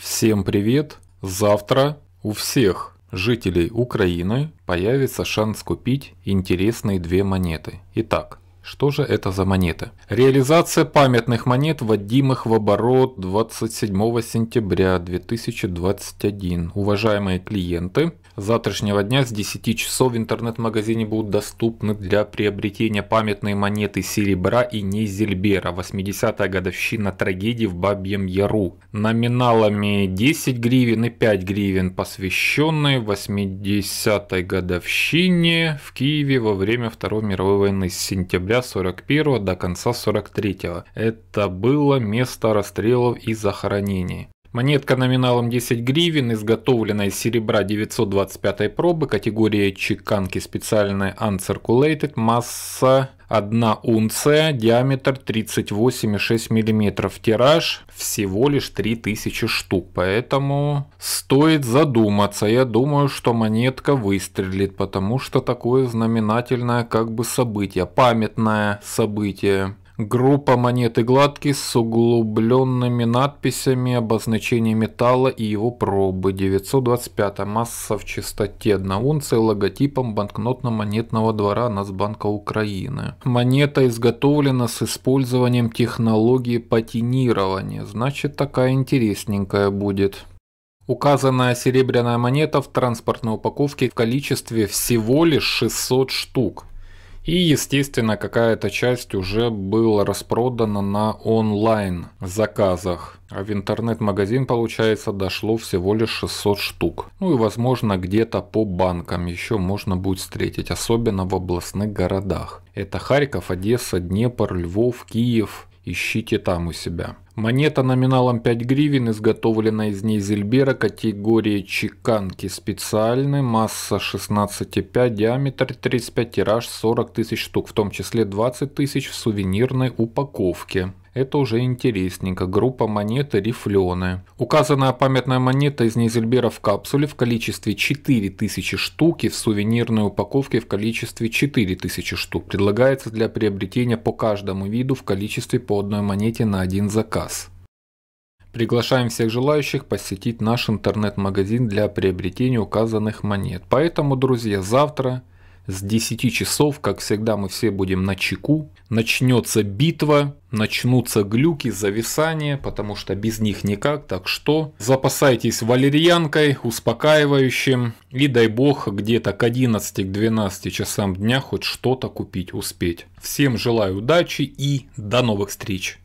Всем привет! Завтра у всех жителей Украины появится шанс купить интересные две монеты. Итак, что же это за монеты? Реализация памятных монет, вводимых в оборот 27 сентября 2021. Уважаемые клиенты, завтрашнего дня с 10 часов в интернет-магазине будут доступны для приобретения памятные монеты серебра и Нейзельбера. 80-я годовщина трагедии в Бабьем Яру. Номиналами 10 гривен и 5 гривен, посвященные 80-й годовщине в Киеве во время Второй мировой войны с сентября 41 до конца 43 -го. Это было место расстрелов и захоронений. Монетка номиналом 10 гривен, изготовлена из серебра 925 пробы, категория чеканки специальная Uncirculated, масса 1 унция, диаметр 38,6 мм, тираж всего лишь 3000 штук, поэтому стоит задуматься. Я думаю, что монетка выстрелит, потому что такое знаменательное как бы событие, памятное событие. Группа монеты гладкий с углубленными надписями, обозначением металла и его пробы. 925 масса в чистоте 1 унция логотипом банкнотно-монетного двора Нацбанка Украины. Монета изготовлена с использованием технологии патинирования. Значит такая интересненькая будет. Указанная серебряная монета в транспортной упаковке в количестве всего лишь 600 штук. И, естественно, какая-то часть уже была распродана на онлайн заказах. А в интернет-магазин, получается, дошло всего лишь 600 штук. Ну и, возможно, где-то по банкам еще можно будет встретить, особенно в областных городах. Это Харьков, Одесса, Днепр, Львов, Киев. Ищите там у себя. Монета номиналом 5 гривен, изготовлена из Нейзельбера категории чеканки специальной, масса 16,5, диаметр 35, тираж 40 тысяч штук, в том числе 20 тысяч в сувенирной упаковке. Это уже интересненько. Группа монеты рифленые. Указанная памятная монета из Нейзельбера в капсуле в количестве 4000 штук и в сувенирной упаковке в количестве 4000 штук. Предлагается для приобретения по каждому виду в количестве по одной монете на один заказ. Приглашаем всех желающих посетить наш интернет-магазин для приобретения указанных монет. Поэтому, друзья, завтра с 10 часов, как всегда, мы все будем на чеку. Начнется битва, начнутся глюки, зависания, потому что без них никак. Так что запасайтесь валерьянкой, успокаивающим. И дай бог где-то к 11-12 часам дня хоть что-то купить успеть. Всем желаю удачи и до новых встреч.